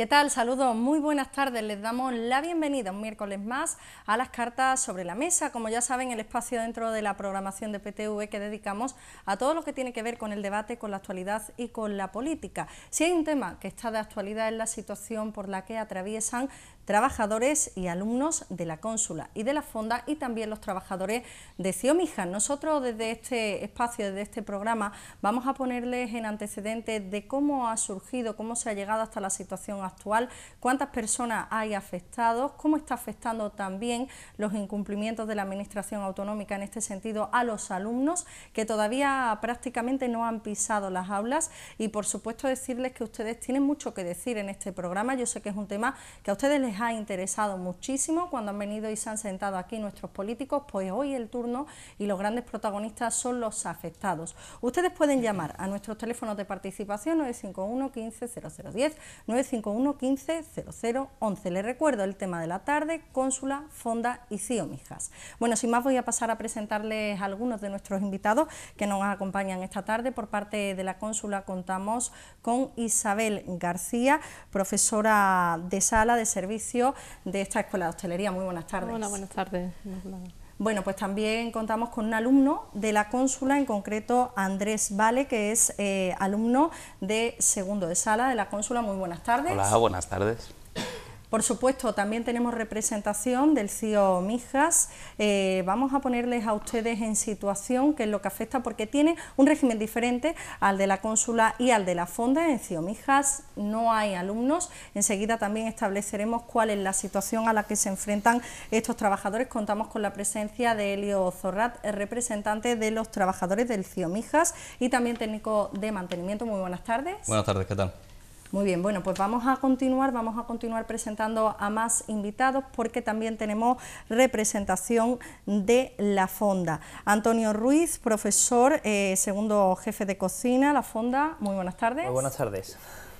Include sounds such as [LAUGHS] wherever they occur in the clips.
¿Qué tal? Saludos, muy buenas tardes. Les damos la bienvenida un miércoles más a las cartas sobre la mesa. Como ya saben, el espacio dentro de la programación de PTV que dedicamos a todo lo que tiene que ver con el debate, con la actualidad y con la política. Si hay un tema que está de actualidad es la situación por la que atraviesan trabajadores y alumnos de la cónsula y de la fonda y también los trabajadores de Ciomija. Nosotros desde este espacio, desde este programa, vamos a ponerles en antecedentes de cómo ha surgido, cómo se ha llegado hasta la situación actual, cuántas personas hay afectados, cómo está afectando también los incumplimientos de la Administración Autonómica en este sentido a los alumnos que todavía prácticamente no han pisado las aulas y por supuesto decirles que ustedes tienen mucho que decir en este programa. Yo sé que es un tema que a ustedes les ha interesado muchísimo cuando han venido y se han sentado aquí nuestros políticos, pues hoy el turno y los grandes protagonistas son los afectados. Ustedes pueden llamar a nuestros teléfonos de participación 951 15 0010, 951 15 0011. Les recuerdo el tema de la tarde, cónsula, fonda y CIO Mijas. Bueno, sin más voy a pasar a presentarles algunos de nuestros invitados que nos acompañan esta tarde. Por parte de la cónsula contamos con Isabel García, profesora de sala de servicio de esta Escuela de Hostelería. Muy buenas tardes. Hola, buenas tardes. Bueno, pues también contamos con un alumno de la cónsula, en concreto Andrés Vale, que es eh, alumno de segundo de sala de la cónsula. Muy buenas tardes. Hola, buenas tardes. Por supuesto, también tenemos representación del CIO Mijas. Eh, vamos a ponerles a ustedes en situación, que es lo que afecta, porque tiene un régimen diferente al de la cónsula y al de la fonda. En CIO Mijas no hay alumnos. Enseguida también estableceremos cuál es la situación a la que se enfrentan estos trabajadores. Contamos con la presencia de Elio Zorrat, representante de los trabajadores del CIO Mijas y también técnico de mantenimiento. Muy buenas tardes. Buenas tardes, ¿qué tal? Muy bien, bueno, pues vamos a continuar, vamos a continuar presentando a más invitados porque también tenemos representación de la Fonda. Antonio Ruiz, profesor, eh, segundo jefe de cocina, la Fonda, muy buenas tardes. Muy buenas tardes.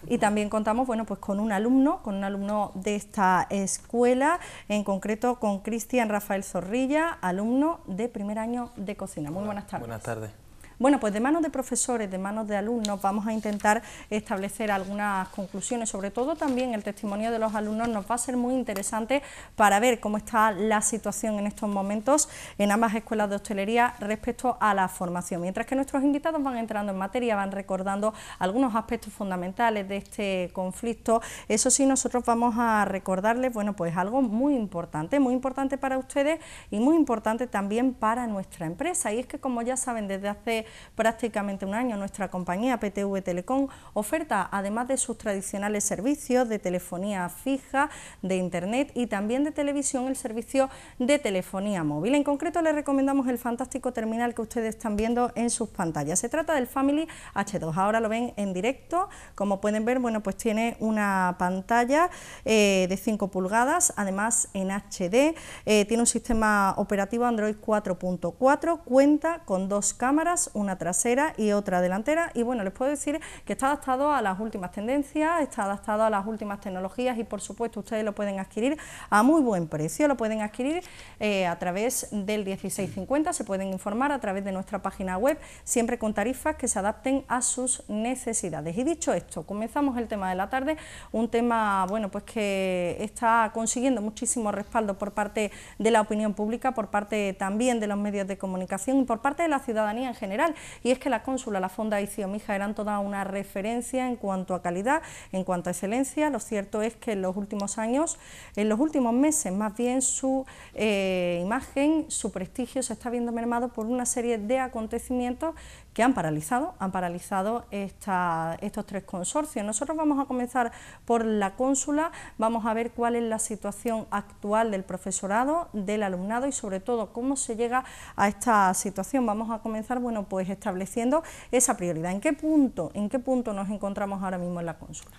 Y también contamos bueno, pues con un alumno, con un alumno de esta escuela, en concreto con Cristian Rafael Zorrilla, alumno de primer año de cocina. Muy buenas tardes. Buenas tardes. Bueno, pues de manos de profesores, de manos de alumnos, vamos a intentar establecer algunas conclusiones, sobre todo también el testimonio de los alumnos nos va a ser muy interesante para ver cómo está la situación en estos momentos en ambas escuelas de hostelería respecto a la formación. Mientras que nuestros invitados van entrando en materia, van recordando algunos aspectos fundamentales de este conflicto, eso sí, nosotros vamos a recordarles, bueno, pues algo muy importante, muy importante para ustedes y muy importante también para nuestra empresa. Y es que, como ya saben, desde hace prácticamente un año, nuestra compañía PTV Telecom oferta, además de sus tradicionales servicios de telefonía fija, de internet y también de televisión, el servicio de telefonía móvil. En concreto, les recomendamos el fantástico terminal que ustedes están viendo en sus pantallas. Se trata del Family H2. Ahora lo ven en directo. Como pueden ver, bueno, pues tiene una pantalla eh, de 5 pulgadas, además en HD. Eh, tiene un sistema operativo Android 4.4, cuenta con dos cámaras, una trasera y otra delantera. Y bueno, les puedo decir que está adaptado a las últimas tendencias, está adaptado a las últimas tecnologías y por supuesto ustedes lo pueden adquirir a muy buen precio, lo pueden adquirir eh, a través del 1650, se pueden informar a través de nuestra página web, siempre con tarifas que se adapten a sus necesidades. Y dicho esto, comenzamos el tema de la tarde, un tema bueno pues que está consiguiendo muchísimo respaldo por parte de la opinión pública, por parte también de los medios de comunicación y por parte de la ciudadanía en general y es que la cónsula, la Fonda y Ciomija eran toda una referencia en cuanto a calidad, en cuanto a excelencia. Lo cierto es que en los últimos años, en los últimos meses más bien, su eh, imagen, su prestigio se está viendo mermado por una serie de acontecimientos que han paralizado, han paralizado estos tres consorcios. Nosotros vamos a comenzar por la cónsula, vamos a ver cuál es la situación actual del profesorado, del alumnado y sobre todo cómo se llega a esta situación. Vamos a comenzar, bueno, pues estableciendo esa prioridad. ¿En qué punto, en qué punto nos encontramos ahora mismo en la cónsula?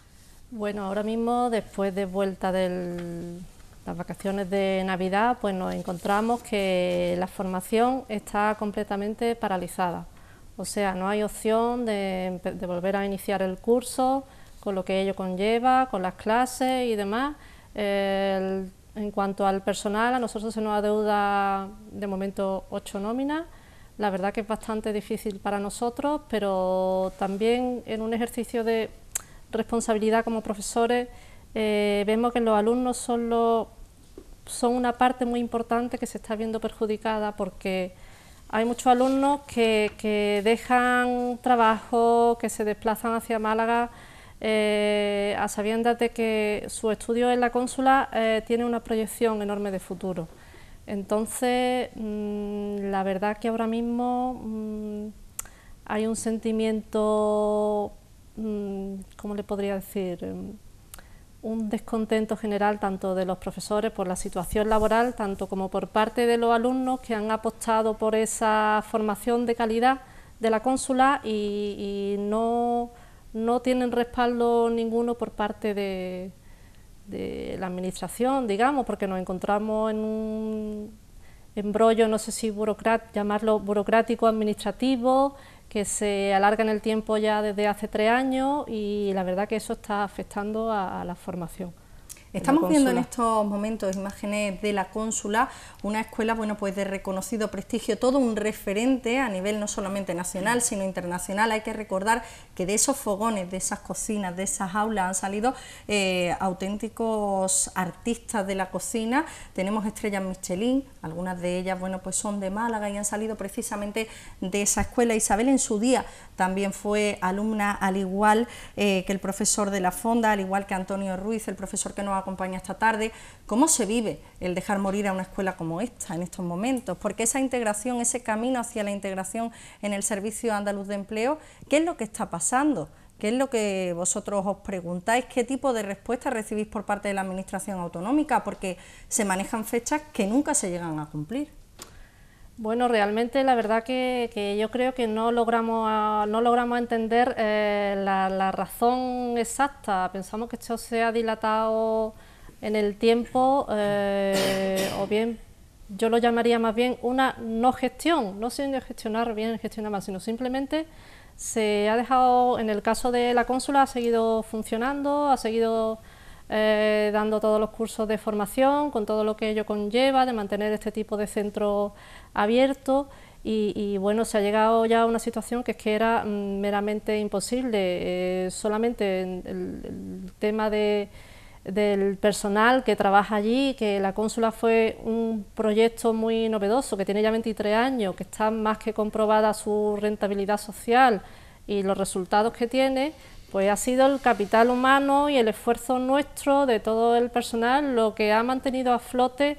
Bueno, ahora mismo, después de vuelta de las vacaciones de Navidad, pues nos encontramos que la formación está completamente paralizada. O sea, no hay opción de, volver a iniciar el curso con lo que ello conlleva, con las clases y demás. en cuanto al personal, a nosotros se nos adeuda de momento ocho nóminas. La verdad que es bastante difícil para nosotros, pero también en un ejercicio de responsabilidad como profesores eh, vemos que los alumnos son, son una parte muy importante que se está viendo perjudicada porque hay muchos alumnos que, dejan trabajo, que se desplazan hacia Málaga eh, a sabiendas de que su estudio en la cónsula eh, tiene una proyección enorme de futuro. Entonces, mm, la verdad que ahora mismo mm, hay un sentimiento, mm, ¿cómo le podría decir? Un descontento general tanto de los profesores por la situación laboral, tanto como por parte de los alumnos que han apostado por esa formación de calidad de la cónsula y, no, tienen respaldo ninguno por parte de, la administración, digamos, porque nos encontramos en un embrollo, no sé si llamarlo burocrático administrativo, que se alarga en el tiempo ya desde hace tres años y la verdad que eso está afectando a, la formación. Estamos viendo en estos momentos imágenes de la cónsula, una escuela bueno pues de reconocido prestigio, todo un referente a nivel no solamente nacional sino internacional. Hay que recordar que de esos fogones, de esas cocinas, de esas aulas han salido eh, auténticos artistas de la cocina. Tenemos estrellas Michelin, algunas de ellas bueno pues son de Málaga y han salido precisamente de esa escuela. Isabel en su día también fue alumna al igual eh, que el profesor de la Fonda, al igual que Antonio Ruiz, el profesor que nos acompaña esta tarde. ¿Cómo se vive el dejar morir a una escuela como esta en estos momentos? Porque esa integración, ese camino hacia la integración en el Servicio Andaluz de Empleo, ¿qué es lo que está pasando? ¿Qué es lo que vosotros os preguntáis? ¿Qué tipo de respuesta recibís por parte de la Administración Autonómica? Porque se manejan fechas que nunca se llegan a cumplir. Bueno, realmente la verdad que, yo creo que no logramos, no logramos entender eh, la, razón exacta. Pensamos que esto se ha dilatado en el tiempo eh, o bien yo lo llamaría más bien una no gestión, no sin gestionar bien, gestionar mal, sino simplemente se ha dejado, en el caso de la cónsula, ha seguido funcionando, ha seguido eh, dando todos los cursos de formación, con todo lo que ello conlleva, de mantener este tipo de centro abierto. Y, bueno, se ha llegado ya a una situación que es que era mm, meramente imposible. Eh, solamente el, tema de, del personal que trabaja allí, que la cónsula fue un proyecto muy novedoso, que tiene ya 23 años, que está más que comprobada su rentabilidad social y los resultados que tiene, pues ha sido el capital humano y el esfuerzo nuestro de todo el personal lo que ha mantenido a flote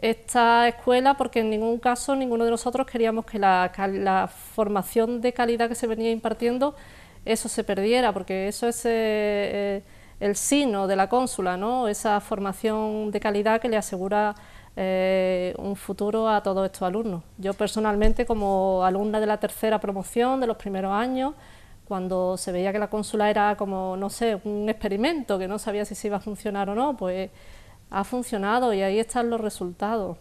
esta escuela porque en ningún caso ninguno de nosotros queríamos que la, formación de calidad que se venía impartiendo eso se perdiera porque eso es eh, eh, el sino de la cónsula, ¿no? esa formación de calidad que le asegura eh, un futuro a todos estos alumnos. Yo personalmente como alumna de la tercera promoción de los primeros años cuando se veía que la cónsula era como, no sé, un experimento, que no sabía si se iba a funcionar o no, pues ha funcionado y ahí están los resultados.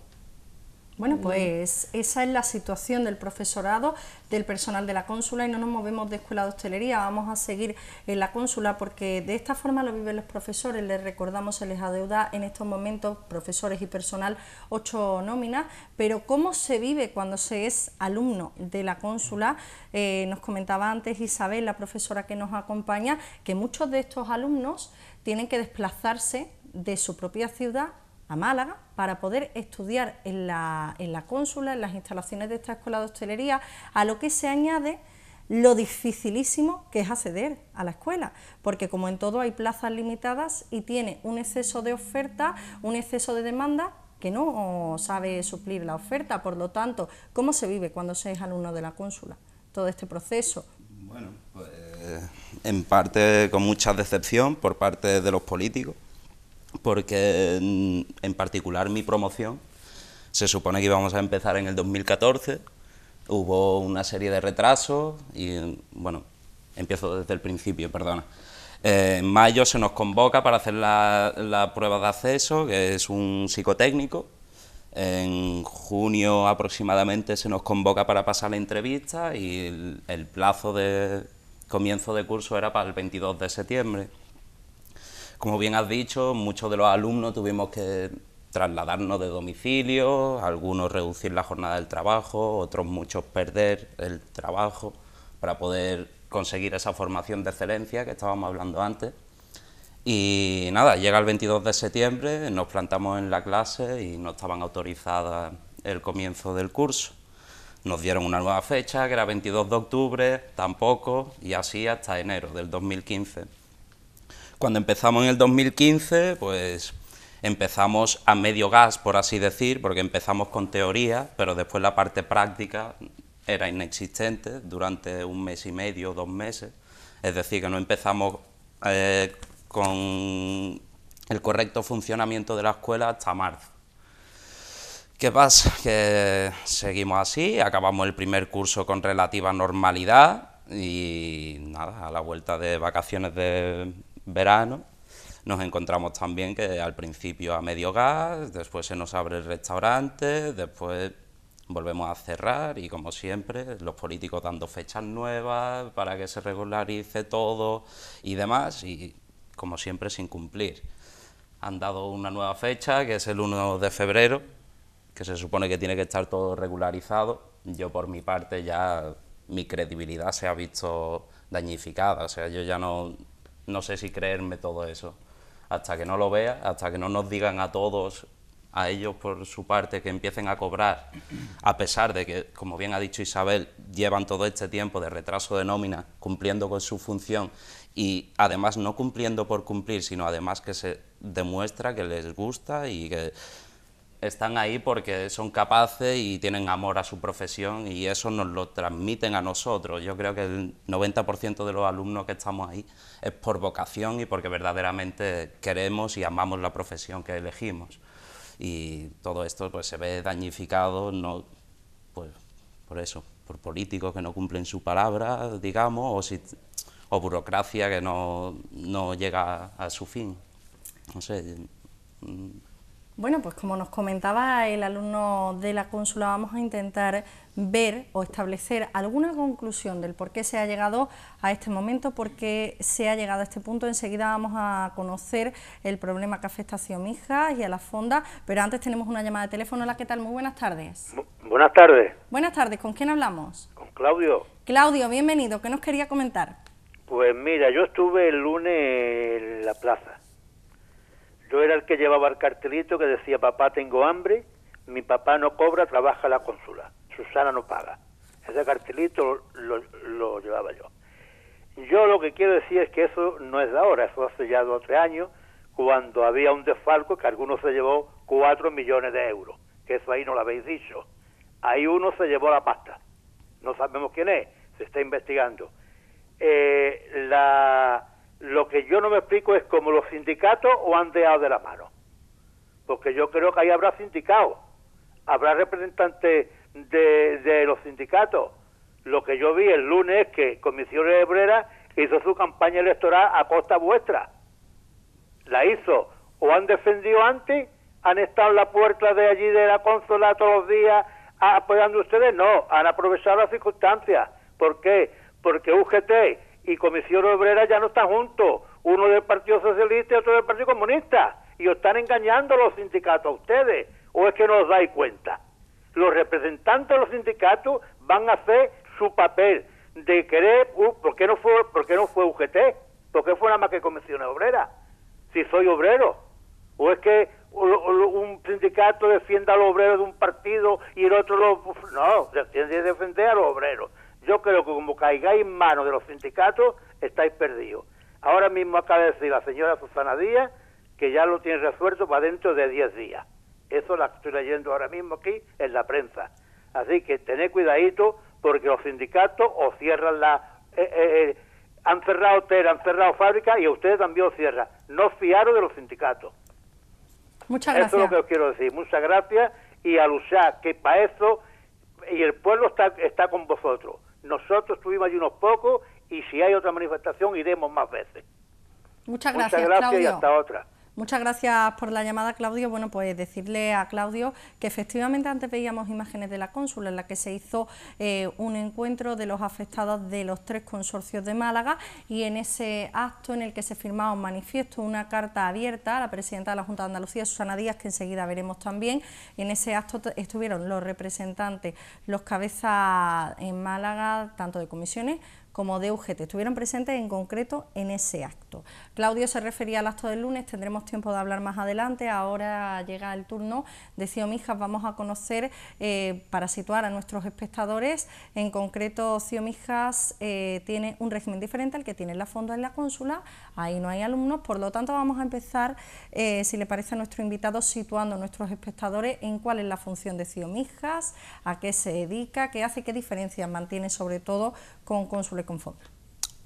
Bueno, pues esa es la situación del profesorado, del personal de la cónsula y no nos movemos de escuela de hostelería, vamos a seguir en la cónsula porque de esta forma lo viven los profesores, les recordamos, se les adeuda en estos momentos, profesores y personal, ocho nóminas, pero cómo se vive cuando se es alumno de la cónsula, eh, nos comentaba antes Isabel, la profesora que nos acompaña, que muchos de estos alumnos tienen que desplazarse de su propia ciudad a Málaga para poder estudiar en la, en la cónsula, en las instalaciones de esta escuela de hostelería, a lo que se añade lo dificilísimo que es acceder a la escuela, porque como en todo hay plazas limitadas y tiene un exceso de oferta, un exceso de demanda que no sabe suplir la oferta, por lo tanto, ¿cómo se vive cuando se es alumno de la cónsula? Todo este proceso. Bueno, pues en parte con mucha decepción por parte de los políticos, porque en, particular mi promoción se supone que íbamos a empezar en el 2014, hubo una serie de retrasos y bueno, empiezo desde el principio, perdona. Eh, en mayo se nos convoca para hacer la, prueba de acceso, que es un psicotécnico. En junio aproximadamente se nos convoca para pasar la entrevista y el, el plazo de comienzo de curso era para el 22 de septiembre. Como bien has dicho, muchos de los alumnos tuvimos que trasladarnos de domicilio, algunos reducir la jornada del trabajo, otros muchos perder el trabajo para poder conseguir esa formación de excelencia que estábamos hablando antes. Y nada, llega el 22 de septiembre, nos plantamos en la clase y no estaban autorizadas el comienzo del curso. Nos dieron una nueva fecha, que era 22 de octubre, tampoco, y así hasta enero del 2015. Cuando empezamos en el 2015, pues empezamos a medio gas, por así decir, porque empezamos con teoría, pero después la parte práctica era inexistente durante un mes y medio, dos meses. Es decir, que no empezamos eh, con el correcto funcionamiento de la escuela hasta marzo. ¿Qué pasa? Que seguimos así, acabamos el primer curso con relativa normalidad y nada, a la vuelta de vacaciones de verano. Nos encontramos también que al principio a medio gas, después se nos abre el restaurante, después volvemos a cerrar y como siempre los políticos dando fechas nuevas para que se regularice todo y demás y como siempre sin cumplir. Han dado una nueva fecha que es el 1 de febrero que se supone que tiene que estar todo regularizado, yo por mi parte ya mi credibilidad se ha visto dañificada, o sea, yo ya no, no sé si creerme todo eso. Hasta que no lo vea, hasta que no nos digan a todos, a ellos por su parte, que empiecen a cobrar, a pesar de que, como bien ha dicho Isabel, llevan todo este tiempo de retraso de nómina cumpliendo con su función y además no cumpliendo por cumplir, sino además que se demuestra que les gusta y que están ahí porque son capaces y tienen amor a su profesión y eso nos lo transmiten a nosotros. Yo creo que el 90% de los alumnos que estamos ahí es por vocación y porque verdaderamente queremos y amamos la profesión que elegimos. Y todo esto pues se ve dañificado no pues por eso, por políticos que no cumplen su palabra, digamos, o, si, o burocracia que no, no llega a su fin. No sé, mm, bueno, pues como nos comentaba el alumno de la cónsula, vamos a intentar ver o establecer alguna conclusión del por qué se ha llegado a este momento, por qué se ha llegado a este punto. Enseguida vamos a conocer el problema que afecta a Ciomija y a la fonda, pero antes tenemos una llamada de teléfono. Hola, ¿qué tal? Muy buenas tardes. buenas tardes. Buenas tardes, ¿con quién hablamos? Con Claudio. Claudio, bienvenido. ¿Qué nos quería comentar? Pues mira, yo estuve el lunes en la plaza yo era el que llevaba el cartelito que decía, papá, tengo hambre, mi papá no cobra, trabaja la cónsula, Susana no paga. Ese cartelito lo, llevaba yo. Yo lo que quiero decir es que eso no es de ahora, eso hace ya dos o tres años, cuando había un desfalco que algunos se llevó cuatro millones de euros, que eso ahí no lo habéis dicho. Ahí uno se llevó la pasta, no sabemos quién es, se está investigando. Eh, la, lo que yo no me explico es cómo los sindicatos o han dejado de la mano. Porque yo creo que ahí habrá sindicatos, habrá representantes de, los sindicatos. Lo que yo vi el lunes es que Comisiones Obreras hizo su campaña electoral a costa vuestra. La hizo o han defendido antes, han estado en la puerta de allí de la consola todos los días apoyando a ustedes. No, han aprovechado las circunstancias. ¿Por qué? Porque UGT y Comisión Obrera ya no están juntos, uno del Partido Socialista y otro del Partido Comunista, y os están engañando los sindicatos a ustedes, o es que no os dais cuenta. Los representantes de los sindicatos van a hacer su papel de querer, uh, ¿por qué no fue, por qué no fue UGT? ¿Por qué fue nada más que Comisión Obrera? Si soy obrero, o es que un sindicato defienda a los obreros de un partido y el otro lo... No, que defender a los obreros. Yo creo que como caigáis en manos de los sindicatos, estáis perdidos. Ahora mismo acaba de decir la señora Susana Díaz que ya lo tiene resuelto para dentro de 10 días. Eso la estoy leyendo ahora mismo aquí en la prensa. Así que tened cuidadito porque los sindicatos os cierran la... Eh, eh, eh, han cerrado hotel, han cerrado fábrica y a ustedes también os cierran. No os fiaron de los sindicatos. Muchas gracias. Eso es lo que os quiero decir. Muchas gracias y a luchar, que para eso y el pueblo está, está con vosotros. Allí unos pocos y si hay otra manifestación iremos más veces. Muchas gracias, Muchas gracias y hasta otra. Muchas gracias por la llamada, Claudio. Bueno, pues decirle a Claudio que efectivamente antes veíamos imágenes de la cónsula en la que se hizo eh, un encuentro de los afectados de los tres consorcios de Málaga y en ese acto en el que se firmaba un manifiesto, una carta abierta a la presidenta de la Junta de Andalucía, Susana Díaz, que enseguida veremos también. En ese acto estuvieron los representantes, los cabezas en Málaga, tanto de comisiones como de UGT. Estuvieron presentes en concreto en ese acto. Claudio se refería al acto del lunes, tendremos tiempo de hablar más adelante, ahora llega el turno de Ciomijas, vamos a conocer eh, para situar a nuestros espectadores, en concreto Ciomijas eh, tiene un régimen diferente al que tiene la Fonda en la Cónsula, ahí no hay alumnos, por lo tanto vamos a empezar, eh, si le parece a nuestro invitado, situando a nuestros espectadores en cuál es la función de Ciomijas, a qué se dedica, qué hace, qué diferencias mantiene sobre todo con Cónsula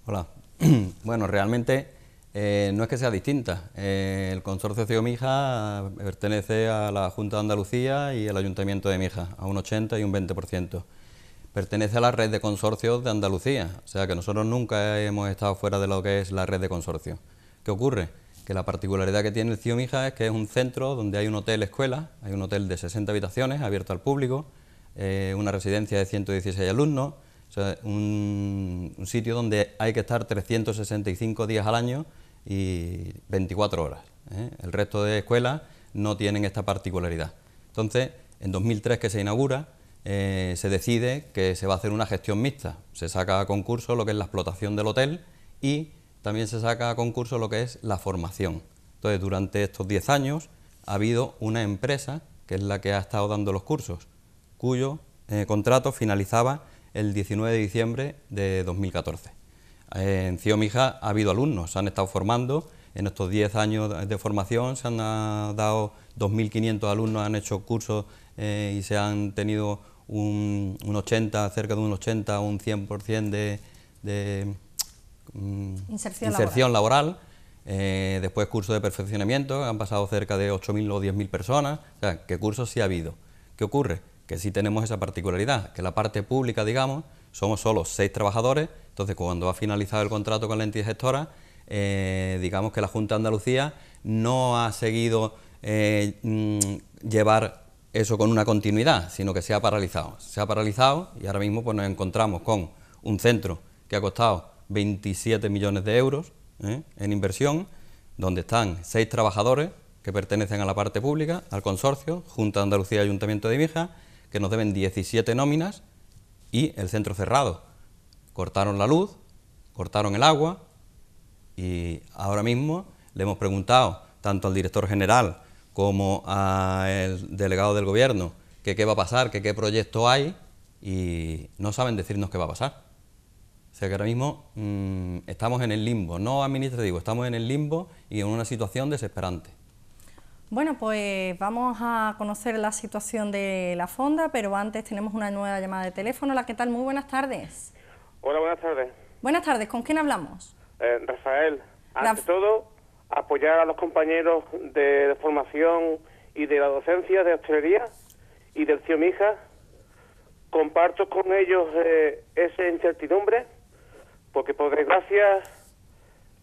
Hola, [CLEARS THROAT] bueno, realmente eh, no es que sea distinta. Eh, el consorcio de Mija pertenece a la Junta de Andalucía y al Ayuntamiento de Mija, a un 80 y un 20%. Pertenece a la red de consorcios de Andalucía, o sea que nosotros nunca hemos estado fuera de lo que es la red de consorcios. ¿Qué ocurre? Que la particularidad que tiene el CIO Mija es que es un centro donde hay un hotel escuela, hay un hotel de 60 habitaciones abierto al público, eh, una residencia de 116 alumnos, un sitio donde hay que estar 365 días al año y 24 horas. ¿eh? El resto de escuelas no tienen esta particularidad. Entonces, en 2003 que se inaugura, eh, se decide que se va a hacer una gestión mixta. Se saca a concurso lo que es la explotación del hotel y también se saca a concurso lo que es la formación. Entonces, durante estos 10 años ha habido una empresa que es la que ha estado dando los cursos, cuyo eh, contrato finalizaba el 19 de diciembre de 2014. En CIOMIJA ha habido alumnos, se han estado formando, en estos 10 años de formación se han dado 2.500 alumnos, han hecho cursos eh, y se han tenido un, 80, cerca de un 80 o un 100% de, de mm, inserción, laboral. Eh, después cursos de perfeccionamiento, han pasado cerca de 8.000 o 10.000 personas, o sea, ¿qué cursos sí ha habido? ¿Qué ocurre? Que sí tenemos esa particularidad, que la parte pública, digamos, somos solo seis trabajadores entonces, cuando ha finalizado el contrato con la entidad gestora, eh, digamos que la Junta de Andalucía no ha seguido eh, mm, llevar eso con una continuidad, sino que se ha paralizado. Se ha paralizado y ahora mismo pues, nos encontramos con un centro que ha costado 27 millones de euros ¿eh? en inversión, donde están seis trabajadores que pertenecen a la parte pública, al consorcio, Junta de Andalucía y Ayuntamiento de Mija, que nos deben 17 nóminas y el centro cerrado cortaron la luz, cortaron el agua y ahora mismo le hemos preguntado tanto al director general como al delegado del gobierno que qué va a pasar, que qué proyecto hay y no saben decirnos qué va a pasar. O sea que ahora mismo mm, estamos en el limbo, no administrativo, estamos en el limbo y en una situación desesperante. Bueno, pues vamos a conocer la situación de la fonda, pero antes tenemos una nueva llamada de teléfono. Hola, ¿qué tal? Muy buenas tardes. Hola, buenas tardes. Buenas tardes, ¿con quién hablamos? Eh, Rafael, ante todo, apoyar a los compañeros de, formación y de la docencia de hostelería y del CIOMIJA. Comparto con ellos eh, esa incertidumbre, porque por desgracia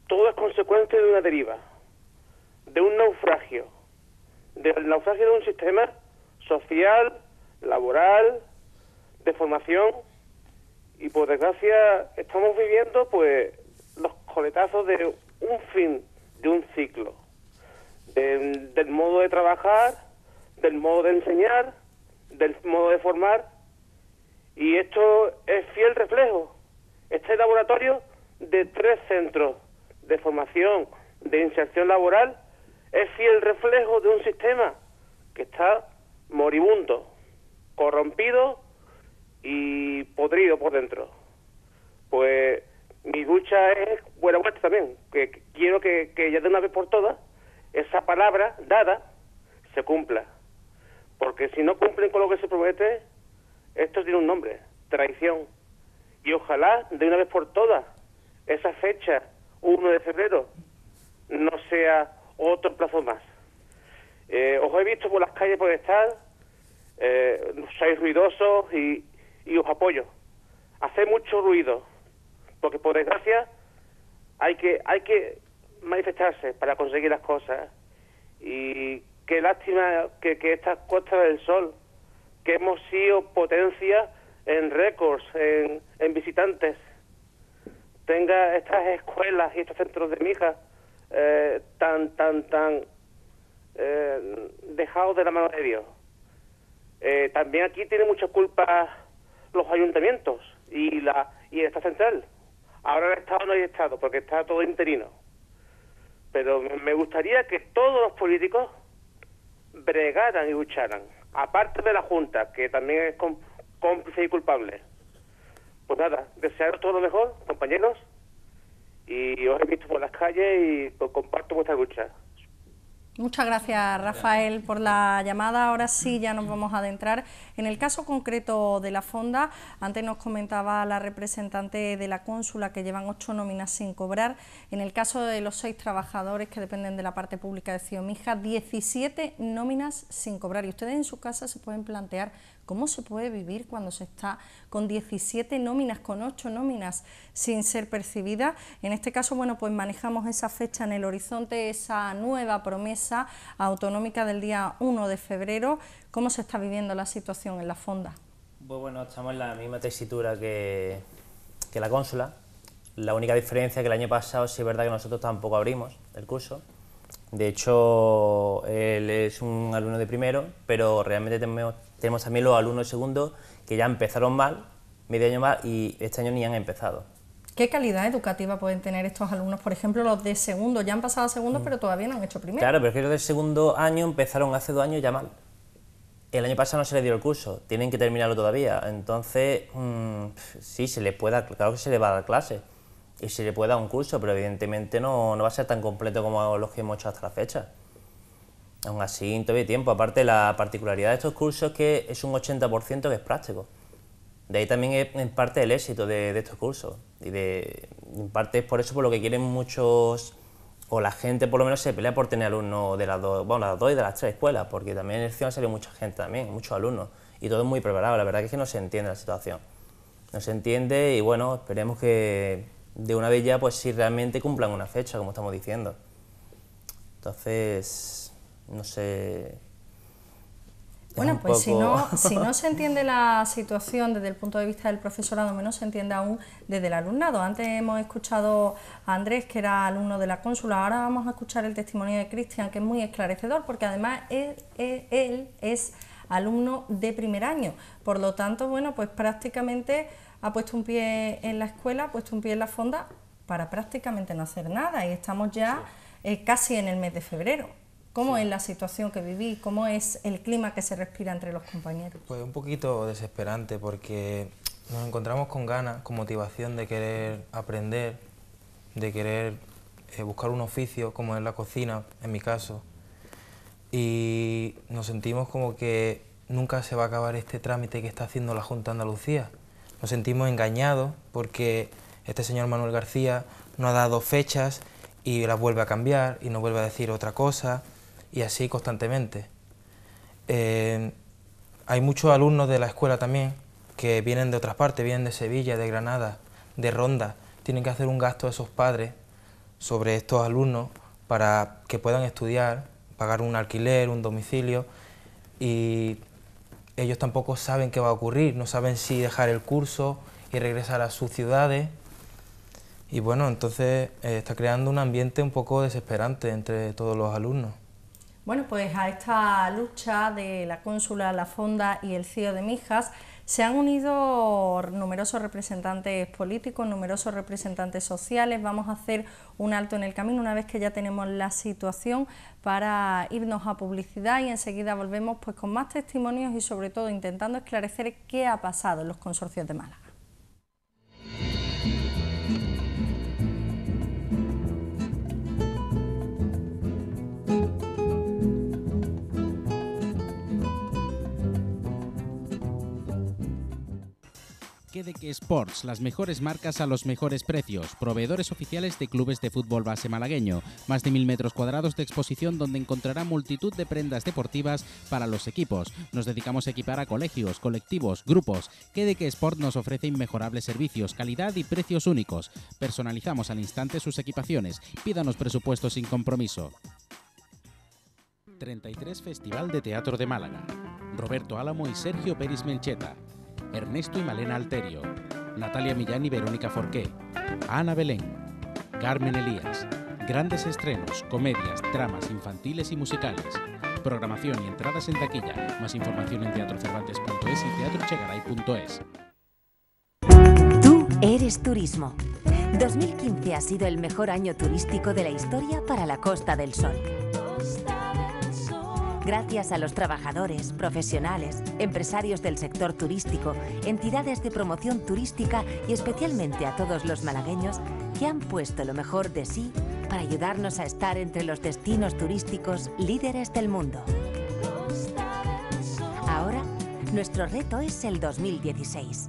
todo es consecuencia de una deriva, de un naufragio, del naufragio de un sistema social, laboral, de formación y por desgracia estamos viviendo pues los coletazos de un fin de un ciclo, del modo de trabajar, del modo de enseñar, del modo de formar y esto es fiel reflejo. Este laboratorio de tres centros de formación, de inserción laboral, es fiel reflejo de un sistema que está moribundo, corrompido y podrido por dentro. Pues mi lucha es buena vuelta también, que quiero que, que ya de una vez por todas esa palabra dada se cumpla. Porque si no cumplen con lo que se promete, esto tiene un nombre, traición. Y ojalá de una vez por todas esa fecha, 1 de febrero, no sea otro plazo más. Eh, os he visto por las calles por estar, eh, sois ruidosos y, y os apoyo. Hace mucho ruido, porque por desgracia hay que, hay que manifestarse para conseguir las cosas. Y qué lástima que, que estas costas del sol, que hemos sido potencia en récords, en, en visitantes, tenga estas escuelas y estos centros de mija eh, tan, tan, tan eh, dejados de la mano de Dios. Eh, también aquí tiene mucha culpa los ayuntamientos y la y esta central, Ahora el Estado no hay Estado, porque está todo interino. Pero me gustaría que todos los políticos bregaran y lucharan, aparte de la Junta, que también es cómplice y culpable. Pues nada, desearos todo lo mejor, compañeros, y os he visto por las calles y comparto vuestra lucha. Muchas gracias, Rafael, por la llamada. Ahora sí, ya nos vamos a adentrar en el caso concreto de la fonda. Antes nos comentaba la representante de la cónsula que llevan ocho nóminas sin cobrar. En el caso de los seis trabajadores que dependen de la parte pública de Ciomija, 17 nóminas sin cobrar. Y ustedes en su casa se pueden plantear ¿Cómo se puede vivir cuando se está con 17 nóminas, con 8 nóminas sin ser percibida? En este caso, bueno, pues manejamos esa fecha en el horizonte, esa nueva promesa autonómica del día 1 de febrero. ¿Cómo se está viviendo la situación en la fonda? Pues bueno, estamos en la misma tesitura que, que la cónsula. La única diferencia es que el año pasado sí es verdad que nosotros tampoco abrimos el curso. De hecho, él es un alumno de primero, pero realmente tenemos tenemos también los alumnos de segundo que ya empezaron mal, medio año mal, y este año ni han empezado. ¿Qué calidad educativa pueden tener estos alumnos? Por ejemplo, los de segundo, ya han pasado a segundo, mm. pero todavía no han hecho primero. Claro, pero es que los de segundo año empezaron hace dos años ya mal. El año pasado no se les dio el curso, tienen que terminarlo todavía. Entonces, mm, sí, se les puede, claro que se les va a dar clase y se le puede dar un curso, pero evidentemente no, no va a ser tan completo como los que hemos hecho hasta la fecha. Aún así, todavía hay tiempo. Aparte, la particularidad de estos cursos es que es un 80% que es práctico. De ahí también es en parte el éxito de, estos cursos. Y de, en parte es por eso por lo que quieren muchos, o la gente por lo menos se pelea por tener alumnos de las dos, bueno, las dos y de las tres escuelas, porque también en el CION sale mucha gente también, muchos alumnos, y todo es muy preparado. La verdad es que no se entiende la situación. No se entiende y bueno, esperemos que de una vez ya, pues si realmente cumplan una fecha, como estamos diciendo. Entonces, no sé... Bueno, pues si, no, si no [LAUGHS] se entiende la situación desde el punto de vista del profesorado, menos se entiende aún desde el alumnado. Antes hemos escuchado a Andrés, que era alumno de la cónsula, ahora vamos a escuchar el testimonio de Cristian, que es muy esclarecedor, porque además él, él, es alumno de primer año. Por lo tanto, bueno, pues prácticamente ha puesto un pie en la escuela, ha puesto un pie en la fonda para prácticamente no hacer nada y estamos ya eh, casi en el mes de febrero. ¿Cómo es la situación que viví? ¿Cómo es el clima que se respira entre los compañeros? Pues un poquito desesperante porque nos encontramos con ganas, con motivación de querer aprender, de querer eh, buscar un oficio como es la cocina, en mi caso, y nos sentimos como que nunca se va a acabar este trámite que está haciendo la Junta de Andalucía. Nos sentimos engañados porque este señor Manuel García no ha dado fechas y las vuelve a cambiar y nos vuelve a decir otra cosa y así constantemente. Eh, hay muchos alumnos de la escuela también que vienen de otras partes, vienen de Sevilla, de Granada, de Ronda, tienen que hacer un gasto a esos padres sobre estos alumnos para que puedan estudiar, pagar un alquiler, un domicilio y ellos tampoco saben qué va a ocurrir, no saben si dejar el curso y regresar a sus ciudades y bueno, entonces eh, está creando un ambiente un poco desesperante entre todos los alumnos. Bueno, pues a esta lucha de la cónsula, la fonda y el CIO de Mijas se han unido numerosos representantes políticos, numerosos representantes sociales. Vamos a hacer un alto en el camino una vez que ya tenemos la situación para irnos a publicidad y enseguida volvemos pues con más testimonios y sobre todo intentando esclarecer qué ha pasado en los consorcios de Málaga. Que Sports, las mejores marcas a los mejores precios, proveedores oficiales de clubes de fútbol base malagueño, más de mil metros cuadrados de exposición donde encontrará multitud de prendas deportivas para los equipos. Nos dedicamos a equipar a colegios, colectivos, grupos. Que Sport nos ofrece inmejorables servicios, calidad y precios únicos. Personalizamos al instante sus equipaciones. Pídanos presupuestos sin compromiso. 33 Festival de Teatro de Málaga. Roberto Álamo y Sergio Peris Mencheta. Ernesto y Malena Alterio, Natalia Millán y Verónica Forqué, Ana Belén, Carmen Elías. Grandes estrenos, comedias, dramas infantiles y musicales. Programación y entradas en taquilla. Más información en teatrocervantes.es y teatrochegaray.es. Tú eres turismo. 2015 ha sido el mejor año turístico de la historia para la Costa del Sol. Gracias a los trabajadores, profesionales, empresarios del sector turístico, entidades de promoción turística y especialmente a todos los malagueños que han puesto lo mejor de sí para ayudarnos a estar entre los destinos turísticos líderes del mundo. Ahora, nuestro reto es el 2016.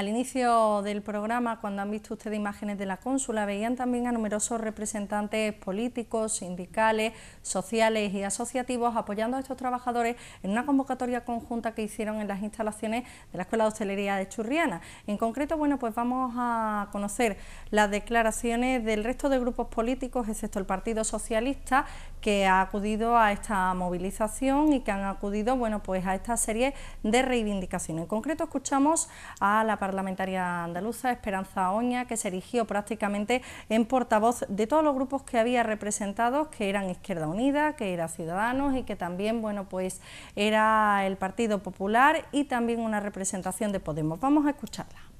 Al inicio del programa, cuando han visto ustedes imágenes de la cónsula, veían también a numerosos representantes políticos, sindicales, sociales y asociativos apoyando a estos trabajadores en una convocatoria conjunta que hicieron en las instalaciones de la Escuela de Hostelería de Churriana. En concreto, bueno, pues vamos a conocer las declaraciones del resto de grupos políticos, excepto el Partido Socialista, que ha acudido a esta movilización y que han acudido, bueno, pues a esta serie de reivindicaciones. En concreto, escuchamos a la parlamentaria andaluza Esperanza Oña, que se erigió prácticamente en portavoz de todos los grupos que había representados, que eran Izquierda Unida, que era Ciudadanos y que también, bueno, pues era el Partido Popular y también una representación de Podemos. Vamos a escucharla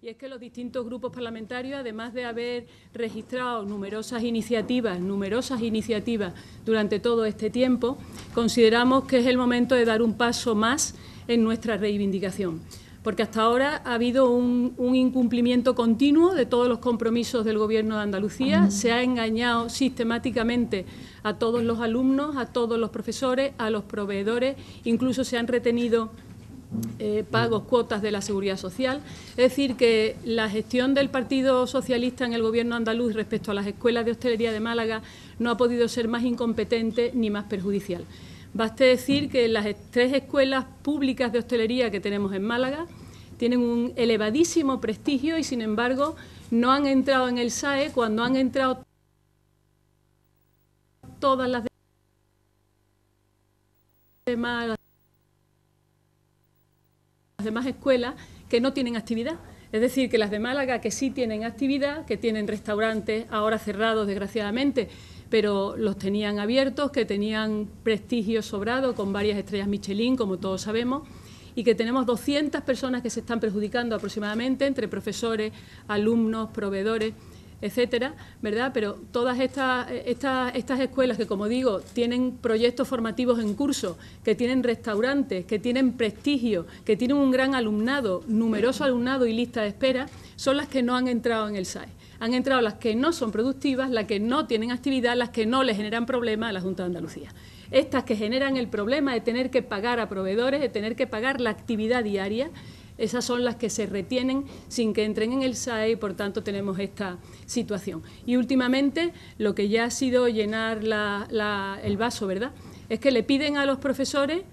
y es que los distintos grupos parlamentarios, además de haber registrado numerosas iniciativas, numerosas iniciativas durante todo este tiempo, consideramos que es el momento de dar un paso más en nuestra reivindicación porque hasta ahora ha habido un, incumplimiento continuo de todos los compromisos del Gobierno de Andalucía, se ha engañado sistemáticamente a todos los alumnos, a todos los profesores, a los proveedores, incluso se han retenido eh, pagos, cuotas de la seguridad social. Es decir, que la gestión del Partido Socialista en el Gobierno andaluz respecto a las escuelas de hostelería de Málaga no ha podido ser más incompetente ni más perjudicial. Baste decir que las tres escuelas públicas de hostelería que tenemos en Málaga tienen un elevadísimo prestigio y, sin embargo, no han entrado en el SAE cuando han entrado todas las demás, las demás escuelas que no tienen actividad. Es decir, que las de Málaga que sí tienen actividad, que tienen restaurantes ahora cerrados desgraciadamente, pero los tenían abiertos, que tenían prestigio sobrado con varias estrellas Michelin, como todos sabemos, y que tenemos 200 personas que se están perjudicando aproximadamente entre profesores, alumnos, proveedores etcétera, ¿verdad? Pero todas estas, estas, estas escuelas que, como digo, tienen proyectos formativos en curso, que tienen restaurantes, que tienen prestigio, que tienen un gran alumnado, numeroso alumnado y lista de espera, son las que no han entrado en el SAE. Han entrado las que no son productivas, las que no tienen actividad, las que no le generan problema a la Junta de Andalucía. Estas que generan el problema de tener que pagar a proveedores, de tener que pagar la actividad diaria, esas son las que se retienen sin que entren en el SAE y por tanto tenemos esta situación. Y últimamente lo que ya ha sido llenar el vaso, ¿verdad? Es que le piden a los profesores,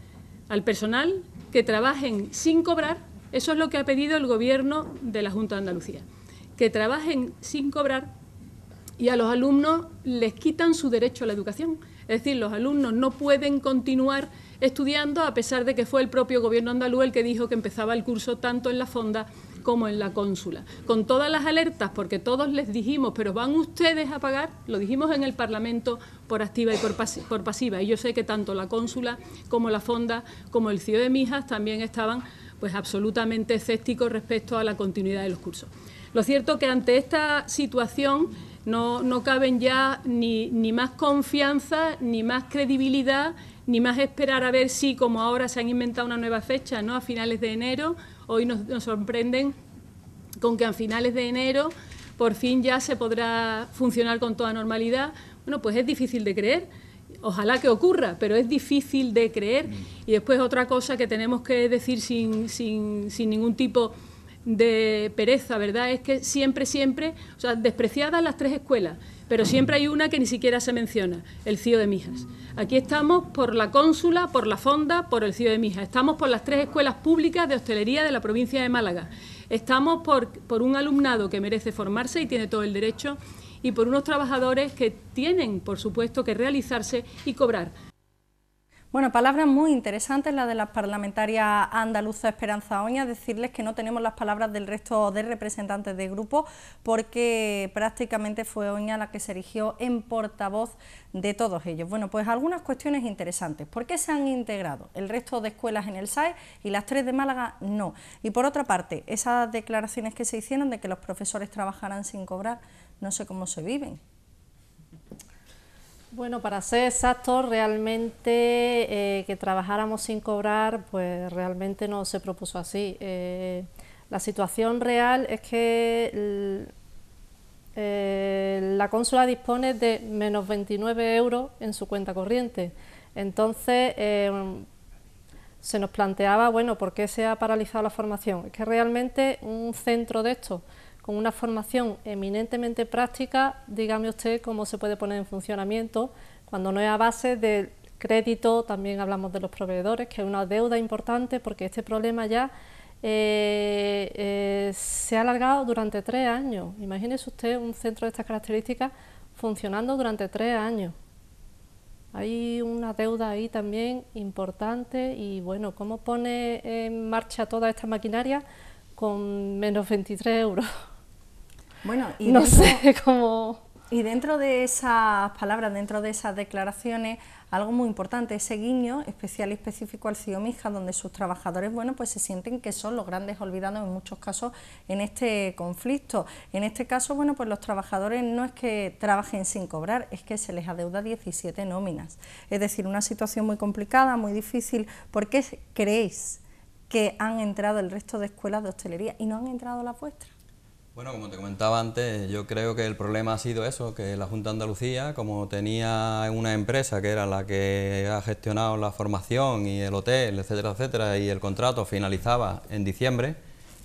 al personal, que trabajen sin cobrar. Eso es lo que ha pedido el Gobierno de la Junta de Andalucía. Que trabajen sin cobrar y a los alumnos les quitan su derecho a la educación. Es decir, los alumnos no pueden continuar estudiando a pesar de que fue el propio gobierno andaluz el que dijo que empezaba el curso tanto en la fonda como en la cónsula. Con todas las alertas, porque todos les dijimos, pero van ustedes a pagar, lo dijimos en el Parlamento por activa y por, pasiva. Y yo sé que tanto la cónsula como la fonda, como el CIO de Mijas también estaban pues absolutamente escépticos respecto a la continuidad de los cursos. Lo cierto que ante esta situación no, no caben ya ni, ni más confianza, ni más credibilidad, ni más esperar a ver si, como ahora se han inventado una nueva fecha, ¿no? a finales de enero, hoy nos, sorprenden con que a finales de enero por fin ya se podrá funcionar con toda normalidad. Bueno, pues es difícil de creer. Ojalá que ocurra, pero es difícil de creer. Mm. Y después otra cosa que tenemos que decir sin, sin, sin ningún tipo de pereza, ¿verdad? Es que siempre, siempre, o sea, despreciadas las tres escuelas, pero siempre hay una que ni siquiera se menciona, el CIO de Mijas. Aquí estamos por la cónsula, por la fonda, por el CIO de Mijas. Estamos por las tres escuelas públicas de hostelería de la provincia de Málaga. Estamos por, por un alumnado que merece formarse y tiene todo el derecho y por unos trabajadores que tienen, por supuesto, que realizarse y cobrar Bueno, palabras muy interesantes, la de la parlamentaria andaluza Esperanza Oña, decirles que no tenemos las palabras del resto de representantes del grupo porque prácticamente fue Oña la que se erigió en portavoz de todos ellos. Bueno, pues algunas cuestiones interesantes. ¿Por qué se han integrado el resto de escuelas en el SAE y las tres de Málaga no? Y por otra parte, esas declaraciones que se hicieron de que los profesores trabajarán sin cobrar, no sé cómo se viven. Bueno, para ser exactos, realmente eh, que trabajáramos sin cobrar, pues realmente no se propuso así. Eh, la situación real es que eh, la consola dispone de menos 29 euros en su cuenta corriente. Entonces, se nos planteaba, bueno, ¿por qué se ha paralizado la formación? Es que realmente un centro de estos con una formación eminentemente práctica, dígame usted cómo se puede poner en funcionamiento cuando no es a base del crédito, también hablamos de los proveedores, que es una deuda importante porque este problema ya eh, eh, se ha alargado durante tres años. Imagínese usted un centro de estas características funcionando durante tres años. Hay una deuda ahí también importante y bueno, ¿cómo pone en marcha toda esta maquinaria con menos 23 euros? Bueno, y no sé [LAUGHS] cómo... Y dentro de esas palabras, dentro de esas declaraciones, algo muy importante, ese guiño especial y específico al CIO Mija, donde sus trabajadores, bueno, pues se sienten que son los grandes olvidados en muchos casos en este conflicto. En este caso, bueno, pues los trabajadores no es que trabajen sin cobrar, es que se les adeuda 17 nóminas. Es decir, una situación muy complicada, muy difícil. ¿Por qué creéis que han entrado el resto de escuelas de hostelería y no han entrado las vuestras? Bueno, como te comentaba antes, yo creo que el problema ha sido eso, que la Junta de Andalucía, como tenía una empresa que era la que ha gestionado la formación y el hotel, etcétera, etcétera, y el contrato finalizaba en diciembre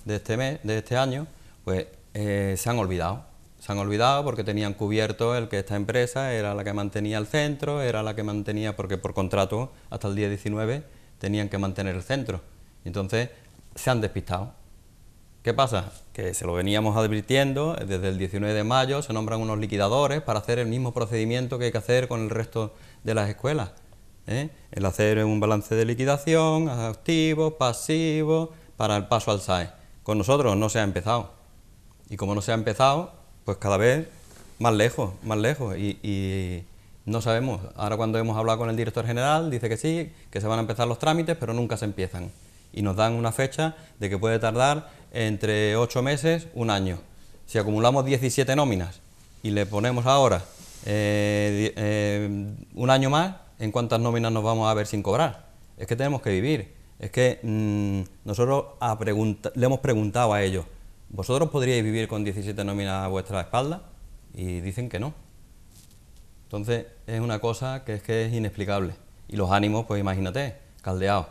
de este mes, de este año, pues eh, se han olvidado. Se han olvidado porque tenían cubierto el que esta empresa era la que mantenía el centro, era la que mantenía, porque por contrato hasta el día 19 tenían que mantener el centro. Entonces se han despistado ¿Qué pasa? Que se lo veníamos advirtiendo, desde el 19 de mayo se nombran unos liquidadores para hacer el mismo procedimiento que hay que hacer con el resto de las escuelas. ¿eh? El hacer un balance de liquidación, activo, pasivo, para el paso al SAE. Con nosotros no se ha empezado. Y como no se ha empezado, pues cada vez más lejos, más lejos. Y no sabemos. Ahora cuando hemos hablado con el director general, dice que sí, que se van a empezar los trámites, pero nunca se empiezan. Y nos dan una fecha de que puede tardar entre 8 meses, un año. Si acumulamos 17 nóminas y le ponemos ahora eh, eh, un año más, ¿en cuántas nóminas nos vamos a ver sin cobrar? Es que tenemos que vivir. Es que mm, nosotros le hemos preguntado a ellos, ¿vosotros podríais vivir con 17 nóminas a vuestra espalda? Y dicen que no. Entonces es una cosa que es que es inexplicable. Y los ánimos, pues imagínate, caldeados.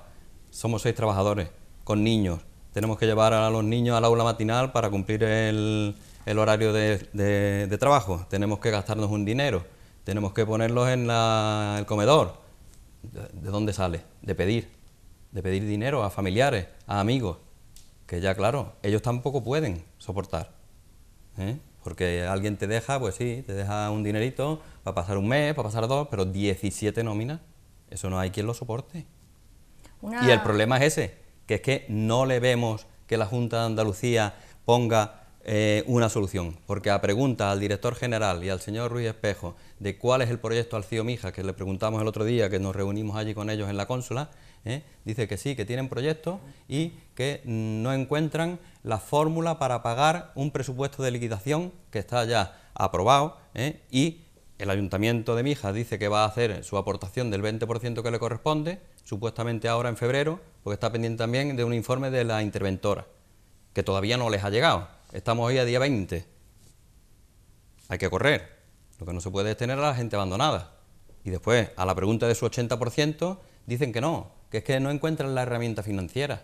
Somos seis trabajadores, con niños, tenemos que llevar a los niños al aula matinal para cumplir el, horario de, trabajo, tenemos que gastarnos un dinero, tenemos que ponerlos en el comedor. ¿De, dónde sale? De pedir, de pedir dinero a familiares, a amigos, que ya claro, ellos tampoco pueden soportar. ¿eh? Porque alguien te deja, pues sí, te deja un dinerito para pasar un mes, para pasar dos, pero 17 nóminas, eso no hay quien lo soporte. Y el problema es ese, que es que no le vemos que la Junta de Andalucía ponga eh, una solución, porque a pregunta al director general y al señor Ruiz Espejo de cuál es el proyecto Alcío Mija, que le preguntamos el otro día, que nos reunimos allí con ellos en la cónsula, ¿eh? dice que sí, que tienen proyectos y que no encuentran la fórmula para pagar un presupuesto de liquidación que está ya aprobado ¿eh? y el Ayuntamiento de Mija dice que va a hacer su aportación del 20% que le corresponde, supuestamente ahora en febrero, porque está pendiente también de un informe de la interventora, que todavía no les ha llegado. Estamos hoy a día 20. Hay que correr. Lo que no se puede es tener a la gente abandonada. Y después, a la pregunta de su 80%, dicen que no, que es que no encuentran la herramienta financiera.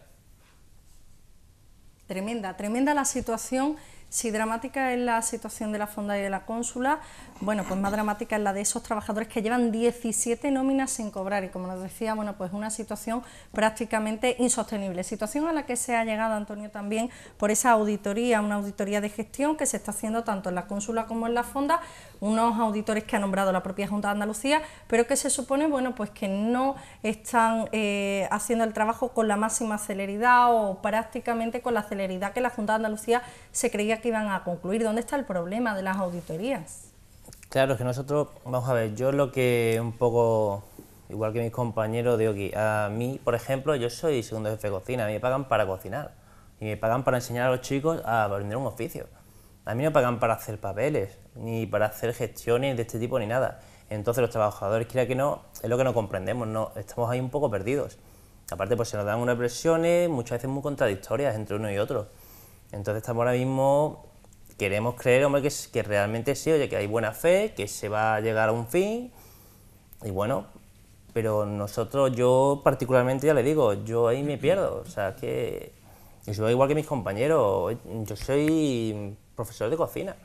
Tremenda, tremenda la situación Si dramática es la situación de la Fonda y de la Cónsula, bueno, pues más dramática es la de esos trabajadores que llevan 17 nóminas sin cobrar y como nos decía, bueno, pues una situación prácticamente insostenible. Situación a la que se ha llegado, Antonio, también por esa auditoría, una auditoría de gestión que se está haciendo tanto en la Cónsula como en la Fonda, unos auditores que ha nombrado la propia Junta de Andalucía, pero que se supone, bueno, pues que no están eh, haciendo el trabajo con la máxima celeridad o prácticamente con la celeridad que la Junta de Andalucía se creía que iban a concluir. ¿Dónde está el problema de las auditorías? Claro, es que nosotros, vamos a ver, yo lo que un poco, igual que mis compañeros, digo que a mí, por ejemplo, yo soy segundo jefe de cocina, a mí me pagan para cocinar y me pagan para enseñar a los chicos a aprender un oficio. A mí no pagan para hacer papeles, ni para hacer gestiones de este tipo, ni nada. Entonces los trabajadores, quiera que no, es lo que no comprendemos, no, estamos ahí un poco perdidos. Aparte, pues se nos dan unas presiones muchas veces muy contradictorias entre uno y otro. Entonces estamos ahora mismo, queremos creer, hombre, que, que realmente sí, oye, que hay buena fe, que se va a llegar a un fin, y bueno, pero nosotros, yo particularmente, ya le digo, yo ahí me pierdo, o sea, que yo soy igual que mis compañeros, yo soy profesor de cocina,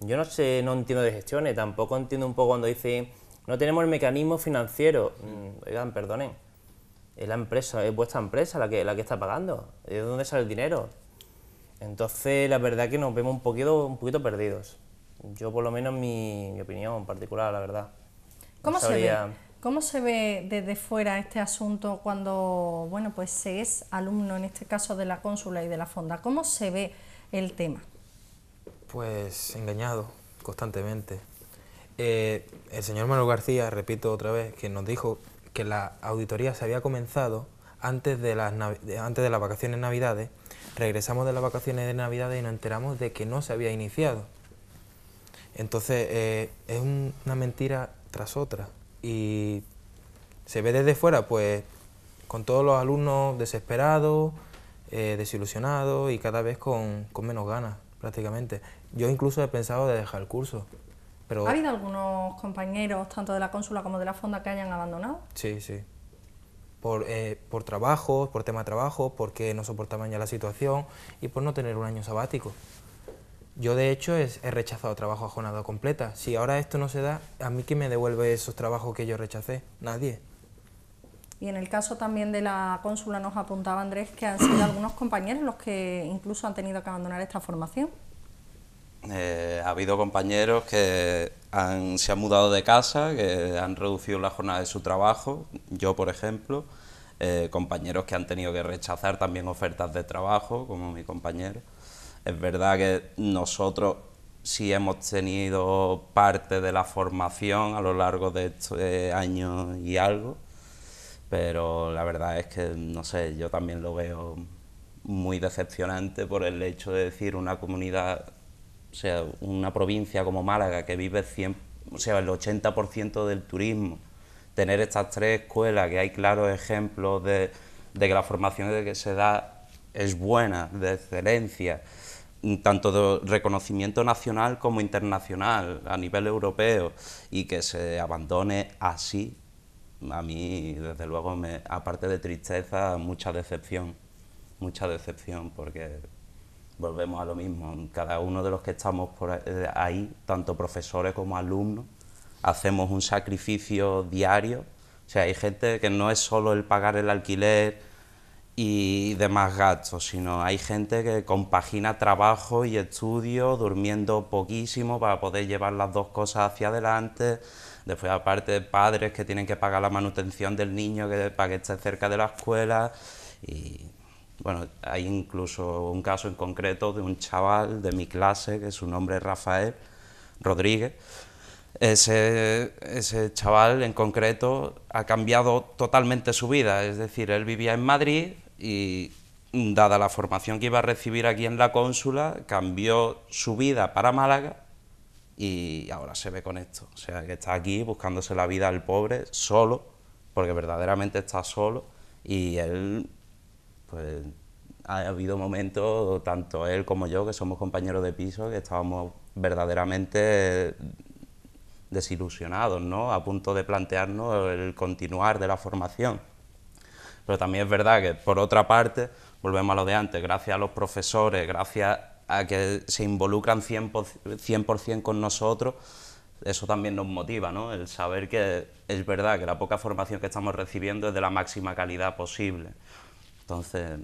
yo no sé, no entiendo de gestiones, tampoco entiendo un poco cuando dicen, no tenemos el mecanismo financiero, mm, oigan, perdonen, es la empresa, es vuestra empresa la que, la que está pagando, ¿de dónde sale el dinero? Entonces, la verdad que nos vemos un poquito, un poquito perdidos. Yo, por lo menos, mi, mi opinión particular, la verdad. ¿Cómo, se ve, ¿Cómo se ve desde fuera este asunto cuando, bueno, pues se es alumno, en este caso, de la cónsula y de la fonda? ¿Cómo se ve el tema? Pues engañado constantemente. Eh, el señor Manuel García, repito otra vez, que nos dijo que la auditoría se había comenzado antes de las, antes de las vacaciones navidades regresamos de las vacaciones de Navidad y nos enteramos de que no se había iniciado. Entonces eh, es una mentira tras otra y se ve desde fuera pues con todos los alumnos desesperados, eh, desilusionados y cada vez con, menos ganas prácticamente. Yo incluso he pensado de dejar el curso. Pero... ¿Ha habido algunos compañeros, tanto de la cónsula como de la fonda, que hayan abandonado? Sí, sí por, eh, por trabajo, por tema de trabajo, porque no soportaban ya la situación y por no tener un año sabático. Yo de hecho he, rechazado trabajo a jornada completa. Si ahora esto no se da, ¿a mí quién me devuelve esos trabajos que yo rechacé? Nadie. Y en el caso también de la cónsula nos apuntaba Andrés que han sido [COUGHS] algunos compañeros los que incluso han tenido que abandonar esta formación. Eh, ha habido compañeros que se han mudado de casa, que han reducido la jornada de su trabajo, yo por ejemplo, eh, compañeros que han tenido que rechazar también ofertas de trabajo, como mi compañero. Es verdad que nosotros sí hemos tenido parte de la formación a lo largo de este año y algo, pero la verdad es que, no sé, yo también lo veo muy decepcionante por el hecho de decir una comunidad o sea, una provincia como Málaga que vive 100, o sea, el 80% del turismo, tener estas tres escuelas que hay claros ejemplos de, de que la formación que se da es buena, de excelencia, tanto de reconocimiento nacional como internacional, a nivel europeo, y que se abandone así, a mí, desde luego, me, aparte de tristeza, mucha decepción, mucha decepción, porque volvemos a lo mismo. Cada uno de los que estamos por ahí, tanto profesores como alumnos, hacemos un sacrificio diario. O sea, hay gente que no es solo el pagar el alquiler y demás gastos, sino hay gente que compagina trabajo y estudio durmiendo poquísimo para poder llevar las dos cosas hacia adelante. Después, aparte, padres que tienen que pagar la manutención del niño que, para que esté cerca de la escuela. Y bueno, hay incluso un caso en concreto de un chaval de mi clase, que su nombre es Rafael Rodríguez. Ese, ese chaval en concreto ha cambiado totalmente su vida, es decir, él vivía en Madrid y dada la formación que iba a recibir aquí en la cónsula, cambió su vida para Málaga y ahora se ve con esto. O sea, que está aquí buscándose la vida al pobre, solo, porque verdaderamente está solo, y él pues ha habido momentos, tanto él como yo, que somos compañeros de piso, que estábamos verdaderamente desilusionados, ¿no? a punto de plantearnos el continuar de la formación. Pero también es verdad que, por otra parte, volvemos a lo de antes, gracias a los profesores, gracias a que se involucran 100%, 100 con nosotros, eso también nos motiva, ¿no? El saber que es verdad que la poca formación que estamos recibiendo es de la máxima calidad posible. Entonces,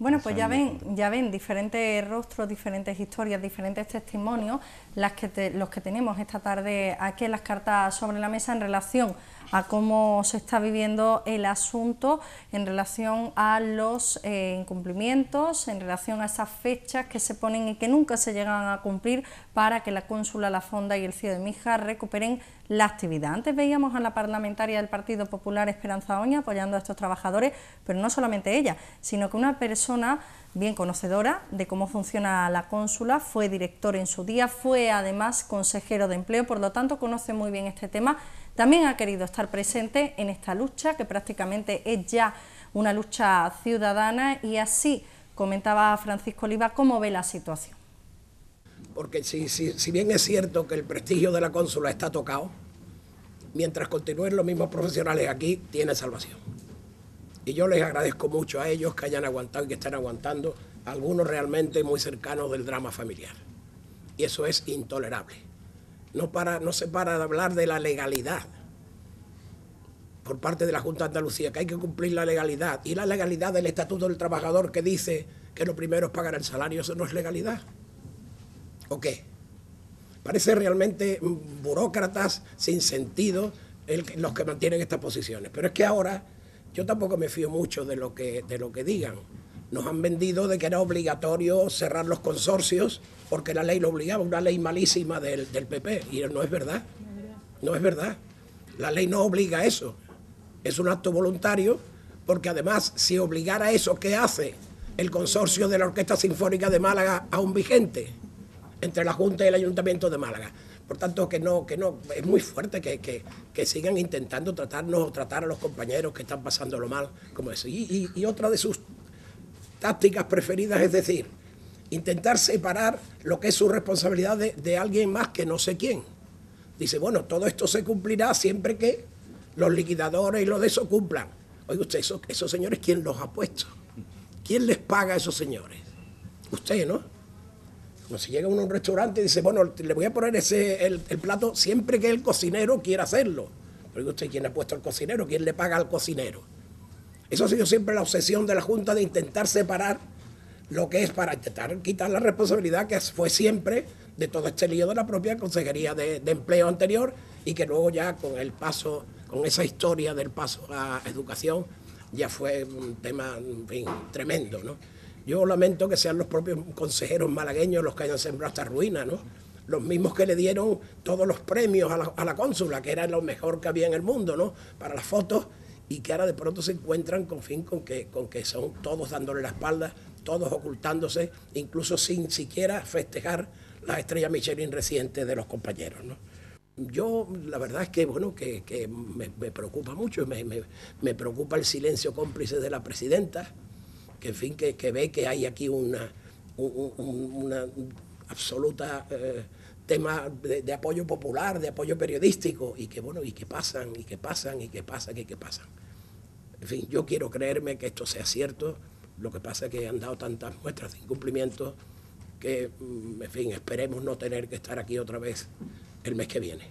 bueno, pues ya ven, ya ven diferentes rostros, diferentes historias, diferentes testimonios, las que los que tenemos esta tarde aquí en las cartas sobre la mesa en relación a cómo se está viviendo el asunto en relación a los eh, incumplimientos, en relación a esas fechas que se ponen y que nunca se llegan a cumplir para que la cónsula, la Fonda y el CIO de Mija recuperen la actividad. Antes veíamos a la parlamentaria del Partido Popular Esperanza Oña apoyando a estos trabajadores, pero no solamente ella, sino que una persona bien conocedora de cómo funciona la cónsula, fue director en su día, fue además consejero de empleo, por lo tanto conoce muy bien este tema también ha querido estar presente en esta lucha, que prácticamente es ya una lucha ciudadana, y así comentaba Francisco Oliva cómo ve la situación. Porque si, si bien es cierto que el prestigio de la cónsula está tocado, mientras continúen los mismos profesionales aquí, tiene salvación. Y yo les agradezco mucho a ellos que hayan aguantado y que estén aguantando, algunos realmente muy cercanos del drama familiar. Y eso es intolerable no, para, no se para de hablar de la legalidad por parte de la Junta de Andalucía, que hay que cumplir la legalidad. Y la legalidad del Estatuto del Trabajador que dice que lo primero es pagar el salario, ¿eso no es legalidad? ¿O qué? Parece realmente burócratas sin sentido los que mantienen estas posiciones. Pero es que ahora yo tampoco me fío mucho de lo que, de lo que digan nos han vendido de que era obligatorio cerrar los consorcios porque la ley lo obligaba, una ley malísima del, PP, y no es verdad, no es verdad. La ley no obliga a eso, es un acto voluntario, porque además si obligara a eso, ¿qué hace el consorcio de la Orquesta Sinfónica de Málaga a un vigente entre la Junta y el Ayuntamiento de Málaga? Por tanto, que no, que no, es muy fuerte que, que, sigan intentando tratarnos o tratar a los compañeros que están pasándolo mal, como eso. Y, y otra de sus tácticas preferidas, es decir, intentar separar lo que es su responsabilidad de, alguien más que no sé quién. Dice, bueno, todo esto se cumplirá siempre que los liquidadores y los de eso cumplan. Oiga usted, esos, señores, ¿quién los ha puesto? ¿Quién les paga a esos señores? Usted, ¿no? Como si llega uno a un restaurante y dice, bueno, le voy a poner ese, el, plato siempre que el cocinero quiera hacerlo. Oiga usted, ¿quién ha puesto al cocinero? ¿Quién le paga al cocinero? Eso ha sido siempre la obsesión de la Junta de intentar separar lo que es para intentar quitar la responsabilidad que fue siempre de todo este lío de la propia Consejería de, Empleo anterior y que luego ya con el paso, con esa historia del paso a educación, ya fue un tema tremendo. ¿no? Yo lamento que sean los propios consejeros malagueños los que hayan sembrado esta ruina, ¿no? los mismos que le dieron todos los premios a la, a la cónsula, que era lo mejor que había en el mundo, ¿no? para las fotos y que ahora de pronto se encuentran con fin con que, con que son todos dándole la espalda, todos ocultándose, incluso sin siquiera festejar la estrella Michelin reciente de los compañeros. ¿no? Yo la verdad es que bueno que, me, preocupa mucho, me, me, preocupa el silencio cómplice de la presidenta, que en fin que, ve que hay aquí una, una absoluta eh, tema de, apoyo popular, de apoyo periodístico, y que bueno, y que pasan, y que pasan, y que pasan, y que pasan. En fin, yo quiero creerme que esto sea cierto, lo que pasa es que han dado tantas muestras de incumplimiento que, mm, en fin, esperemos no tener que estar aquí otra vez el mes que viene.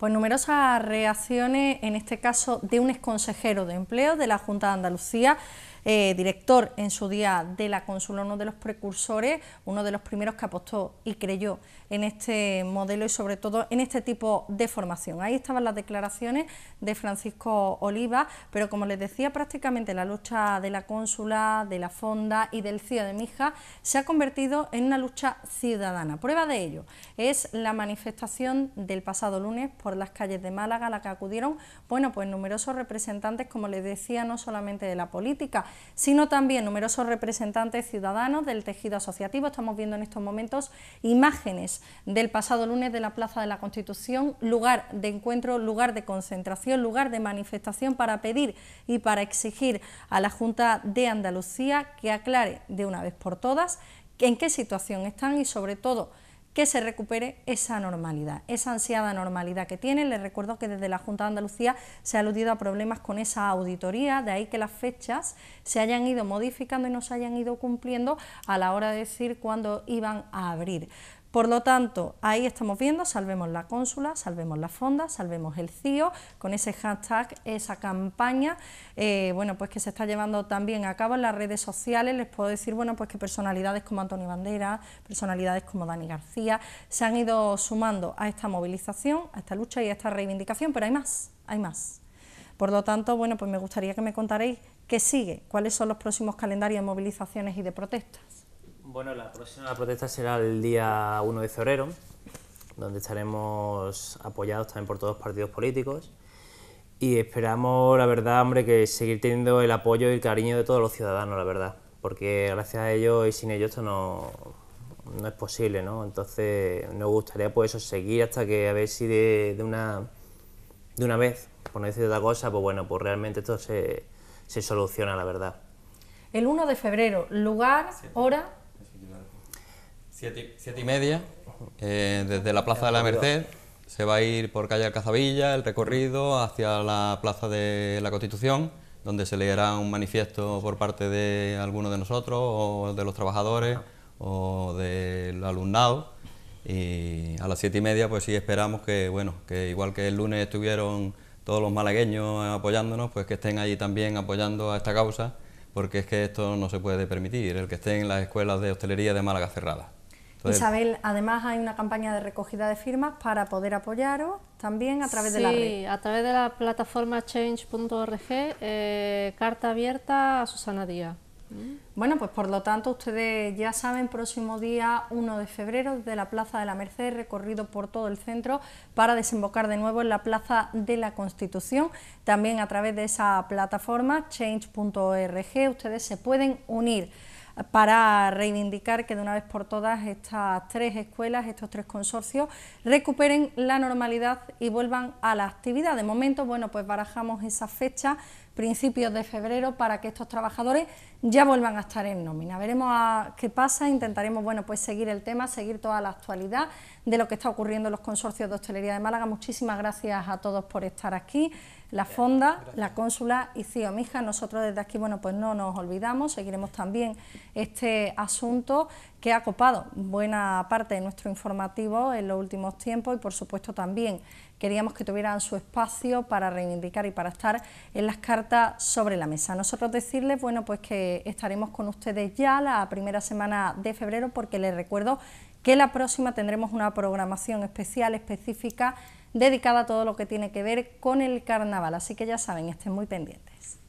Pues numerosas reacciones, en este caso de un exconsejero de empleo de la Junta de Andalucía, eh, director en su día de la Consul, uno de los precursores, uno de los primeros que apostó y creyó en este modelo y sobre todo en este tipo de formación. Ahí estaban las declaraciones de Francisco Oliva, pero como les decía, prácticamente la lucha de la cónsula, de la Fonda y del CIO de Mija se ha convertido en una lucha ciudadana. Prueba de ello es la manifestación del pasado lunes por las calles de Málaga, a la que acudieron, bueno, pues numerosos representantes, como les decía, no solamente de la política, sino también numerosos representantes ciudadanos del tejido asociativo. Estamos viendo en estos momentos imágenes del pasado lunes de la Plaza de la Constitución, lugar de encuentro, lugar de concentración, lugar de manifestación para pedir y para exigir a la Junta de Andalucía que aclare de una vez por todas en qué situación están y sobre todo que se recupere esa normalidad, esa ansiada normalidad que tiene. Les recuerdo que desde la Junta de Andalucía se ha aludido a problemas con esa auditoría, de ahí que las fechas se hayan ido modificando y no se hayan ido cumpliendo a la hora de decir cuándo iban a abrir. Por lo tanto, ahí estamos viendo, salvemos la cónsula, salvemos la fonda, salvemos el CIO, con ese hashtag, esa campaña, eh, bueno, pues que se está llevando también a cabo en las redes sociales, les puedo decir, bueno, pues que personalidades como Antonio Bandera, personalidades como Dani García, se han ido sumando a esta movilización, a esta lucha y a esta reivindicación, pero hay más, hay más. Por lo tanto, bueno, pues me gustaría que me contaréis qué sigue, cuáles son los próximos calendarios de movilizaciones y de protestas. Bueno, la próxima protesta será el día 1 de febrero, donde estaremos apoyados también por todos los partidos políticos y esperamos, la verdad, hombre, que seguir teniendo el apoyo y el cariño de todos los ciudadanos, la verdad, porque gracias a ellos y sin ellos esto no, no es posible, ¿no? Entonces nos gustaría pues eso, seguir hasta que a ver si de, una, de una vez, por no decir otra cosa, pues bueno, pues realmente esto se, se soluciona, la verdad. El 1 de febrero, lugar, hora Siete, y media, eh, desde la Plaza de la Merced, se va a ir por calle Alcazavilla, el recorrido hacia la Plaza de la Constitución, donde se leerá un manifiesto por parte de alguno de nosotros, o de los trabajadores, o del alumnado. Y a las siete y media, pues sí esperamos que, bueno, que igual que el lunes estuvieron todos los malagueños apoyándonos, pues que estén allí también apoyando a esta causa, porque es que esto no se puede permitir, el que estén en las escuelas de hostelería de Málaga cerradas. Isabel, además hay una campaña de recogida de firmas para poder apoyaros también a través de la red. Sí, a través de la plataforma change.org, eh, carta abierta a Susana Díaz. Bueno, pues por lo tanto ustedes ya saben, próximo día 1 de febrero desde la Plaza de la Merced, recorrido por todo el centro para desembocar de nuevo en la Plaza de la Constitución. También a través de esa plataforma change.org ustedes se pueden unir para reivindicar que de una vez por todas estas tres escuelas, estos tres consorcios, recuperen la normalidad y vuelvan a la actividad. De momento, bueno, pues barajamos esa fecha, principios de febrero, para que estos trabajadores ya vuelvan a estar en nómina. Veremos a qué pasa, intentaremos, bueno, pues seguir el tema, seguir toda la actualidad de lo que está ocurriendo en los consorcios de hostelería de Málaga. Muchísimas gracias a todos por estar aquí la Fonda, la Cónsula y CIO Mija. Nosotros desde aquí, bueno, pues no nos olvidamos, seguiremos también este asunto que ha copado buena parte de nuestro informativo en los últimos tiempos y por supuesto también queríamos que tuvieran su espacio para reivindicar y para estar en las cartas sobre la mesa. Nosotros decirles, bueno, pues que estaremos con ustedes ya la primera semana de febrero porque les recuerdo que la próxima tendremos una programación especial, específica dedicada a todo lo que tiene que ver con el carnaval. Así que ya saben, estén muy pendientes.